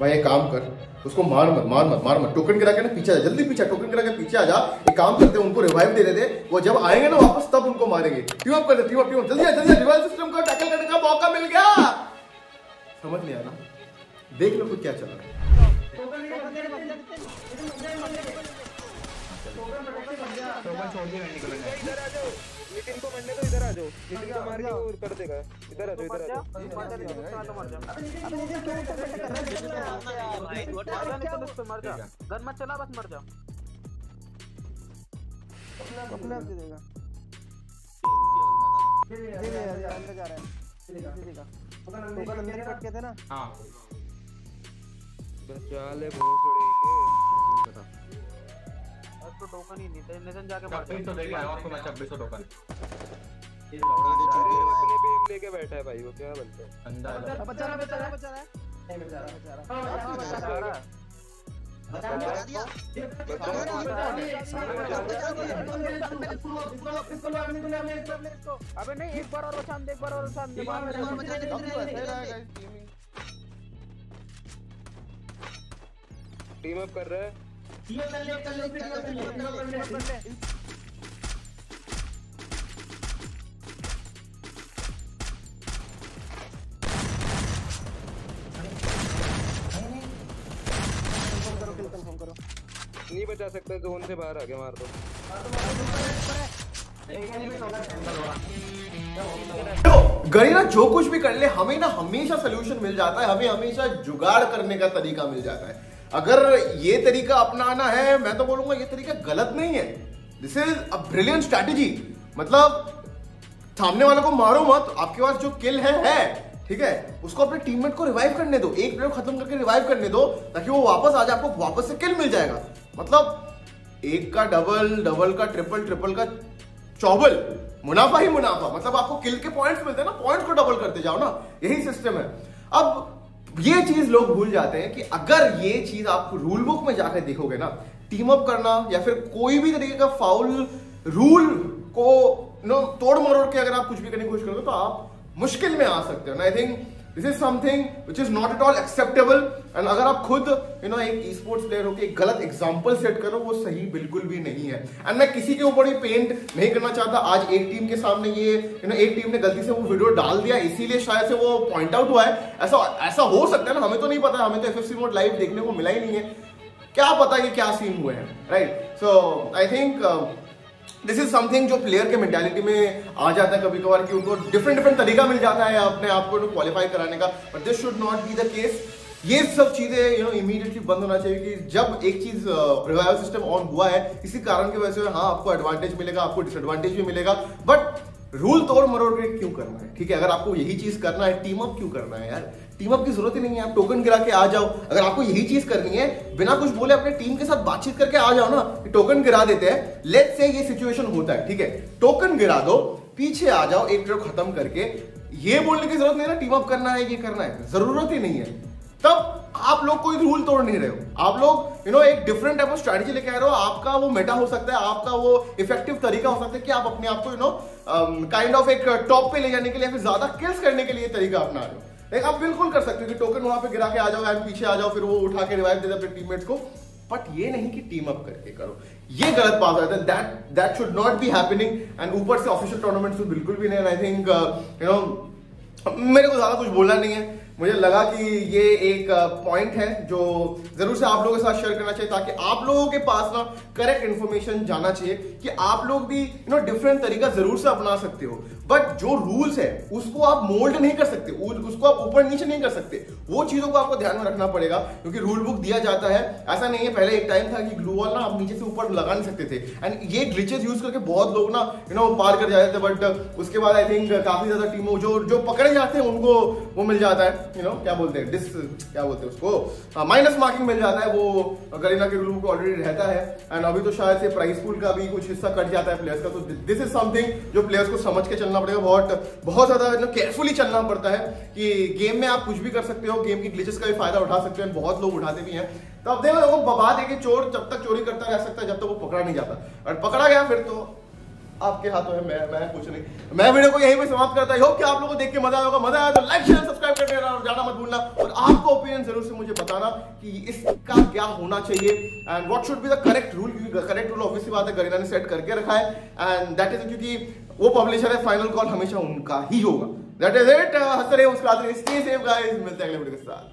भाई, एक काम कर, उसको मार मत मार मत मार मत। टोकन गिरा के ना पीछे आ जल्दी पीछे टोकन गिरा के पीछे आ जा। एक काम करते हैं, उनको रिवाइव दे देते वो जब आएँगे ना वापस, तब उनको मारेंगे। टीम अप कर दे टीम अप टीम जल्दी जल्दी रिवाइव सिस्टम को टैकल करने का मौका मिल गया। समझ नहीं आया ना देख लो कुछ क्या चल रहा है। इधर आ जाओ नितिन को मरने दो इधर आ जाओ नितिन को मार के वो कर देगा इधर आ जाओ इधर आ जाओ मर जा गन मत चला बस मर जा अपने आप दे देगा दे दे यार अंदर जा रहा है। देगा टोकन अंदर ही पटके थे ना चाले बहुत छोड़े अब तो टोकन ही नहीं था नितिन जाके मर छब्बीस सौ देगा और तो मैं टोकन अपने भी लेके बैठा है भाई वो क्या बनता है? अंदर बचा रहा बचा रहा बचा रहा। है बचा रहा। बचा रहा। जा। अबे नहीं एक बार और बचान दे एक बार और बचान दे बाद में टीम अप कर रहा है। करो किल कंफर्म करो नहीं बचा सकते जोन से बाहर आ गया मार दो। देखो गरीना जो कुछ भी कर ले हमें ना हमेशा सोल्यूशन मिल जाता है हमें हमेशा जुगाड़ करने का तरीका मिल जाता है। अगर ये तरीका अपनाना है, मैं तो बोलूँगा ये तरीका गलत नहीं है। This is a brilliant strategy मतलब सामने वाले को मारो मत, आपके पास जो किल है है, ठीक है? उसको अपने टीममेट को रिवाइव करने दो। एक प्लेयर खत्म करके रिवाइव करने दो, ताकि वो वापस आ जाए आपको वापस से किल मिल जाएगा। मतलब एक का डबल डबल का ट्रिपल ट्रिपल का चौबल, मुनाफा ही मुनाफा। मतलब आपको किल के पॉइंट्स मिलते हैं ना पॉइंट्स को डबल करते जाओ ना, यही सिस्टम है। अब ये चीज़ लोग भूल जाते हैं कि अगर ये चीज़ आप रूल बुक में जाकर देखोगे ना टीम अप करना या फिर कोई भी तरीके का फाउल रूल को नो तोड़ मरोड़ के अगर आप कुछ भी करने की कोशिश करोगे तो आप मुश्किल में आ सकते हो। ना I think this is something which is not at all acceptable and अगर आप खुद यू नो एक ई स्पोर्ट्स प्लेयर होकर एक गलत एग्ज़ाम्पल सेट करो, वो सही बिल्कुल भी नहीं है। एंड मैं किसी के ऊपर ही पेंट नहीं करना चाहता। आज एक टीम के सामने ये यू नो एक टीम ने गलती से वो वीडियो डाल दिया, इसीलिए शायद से वो पॉइंट आउट हुआ है। ऐसा ऐसा हो सकता है ना, हमें तो नहीं पता। हमें तो F F C mode live देखने को मिला ही नहीं है। क्या पता कि क्या सीन हुए हैं right so I think this is something जो प्लेयर के मेंटेलिटी में आ जाता है कभी कभार कि उनको डिफरेंट डिफरेंट तरीका मिल जाता है अपने आप को क्वालिफाई कराने का। But this should not be the case ये सब चीज़ें यू नो इमीडिएटली बंद होना चाहिए कि जब एक चीज़ रिवाइवल सिस्टम ऑन हुआ है, इसी कारण की वजह से हाँ आपको एडवांटेज मिलेगा, आपको डिसएडवांटेज भी मिलेगा। बट रूल तोड़ मरोड़ क्यों करना है? ठीक है, अगर आपको यही चीज़ करना है टीम अप क्यों करना है यार? टीम अप की ज़रूरत ही नहीं है, आप टोकन गिरा के आ जाओ। अगर आपको यही चीज़ करनी है, बिना कुछ बोले अपने टीम के साथ बातचीत करके आ जाओ ना टोकन गिरा देते हैं। लेट से ये सिचुएशन होता है, ठीक है? टोकन गिरा दो, पीछे आ जाओ, एक ड्रॉ खत्म करके। ये बोलने की ज़रूरत नहीं ना टीम अप करना है, ये करना है। ज़रूरत ही नहीं है। तब आप लोग कोई रूल तोड़ नहीं रहे हो। आप लोग यू नो एक डिफरेंट टाइप ऑफ़ स्ट्रेटजी लेके आ रहे हो। आपका वो मेटा हो सकता है, आपका वो इफ़ेक्टिव तरीका हो सकता है कि आप अपने आप को यू नो काइंड ऑफ़ एक टॉप पे ले जाने के लिए फिर ज़्यादा किल्स करने के लिए तरीका अपना रहे हो। एक आप बिल्कुल कर सकते हो कि टोकन वहाँ पे गिरा के आ जाओ एंड पीछे आ जाओ, फिर वो उठा के रिवाइव दे दे अपने टीममेट्स को। बट ये नहीं कि टीम अप करके करो। ये गलत बात है। That that should not be happening and ऊपर से ऑफिशियल टूर्नामेंट तो बिल्कुल भी नहीं आई थिंक यू नो मेरे को ज़्यादा कुछ बोलना नहीं है। मुझे लगा कि ये एक पॉइंट है जो ज़रूर से आप लोगों के साथ शेयर करना चाहिए ताकि आप लोगों के पास ना करेक्ट इन्फॉर्मेशन जाना चाहिए कि आप लोग भी यू नो डिफरेंट तरीका ज़रूर से अपना सकते हो। बट जो रूल्स है, उसको आप मोल्ड नहीं कर सकते उसको आप ऊपर नीचे नहीं कर सकते। वो चीज़ों को आपको ध्यान में रखना पड़ेगा, क्योंकि रूल बुक दिया जाता है। ऐसा नहीं है, पहले एक टाइम था कि ग्लू वॉल ना आप नीचे से ऊपर लगा नहीं सकते थे। एंड ये ग्लिचेस यूज़ करके बहुत लोग ना यू नो पार कर जाते थे बट उसके बाद आई थिंक काफ़ी ज़्यादा टीमों जो जो पकड़े जाते हैं, उनको वो मिल जाता है। यू नो क्या बोलते हैं डिस क्या बोलते हैं उसको? माइनस मार्किंग मिल जाता है, वो गरीना के ग्लू को ऑलरेडी रहता है एंड अभी तो शायद से प्राइस पूल का भी कुछ हिस्सा कट जाता है प्लेयर्स का तो दिस इज़ समथिंग जो प्लेयर्स को समझ के चलना पड़ेगा, बहुत बहुत ज़्यादा केयरफुली चलना पड़ता है, कि गेम में आप कुछ भी कर सकते हो गेम की ग्लिचेस का भी फ़ायदा उठा सकते हो बहुत लोग उठाते भी हैं। तो अब देखो देखो बात है कि चोर जब तक चोरी करता रह सकता है, जब तक वो पकड़ा नहीं जाता। और पकड़ा गया फिर तो आपके हाथों है मैं मैं कुछ नहीं। मैं वीडियो को यहीं पे समाप्त करता हूँ। कि आप लोगों को देख के मज़ा आया होगा। मज़ा आया तो लाइक शेयर सब्सक्राइब करके जाना मत भूलना। और आपका ओपिनियन ज़रूर से मुझे बताना कि इसका क्या होना चाहिए। And what should be the correct rule क्योंकि करेक्ट रूल ऑब्वियसली बात है, गरीना ने सेट करके रखा है। एंड दैट इज़ क्योंकि वो पब्लिशर है फाइनल कॉल हमेशा उनका ही होगा। दैट इज़ इट हँसते रहे उसके बाद स्टे सेफ़ गाइस मिलते हैं अगले वीडियो के साथ।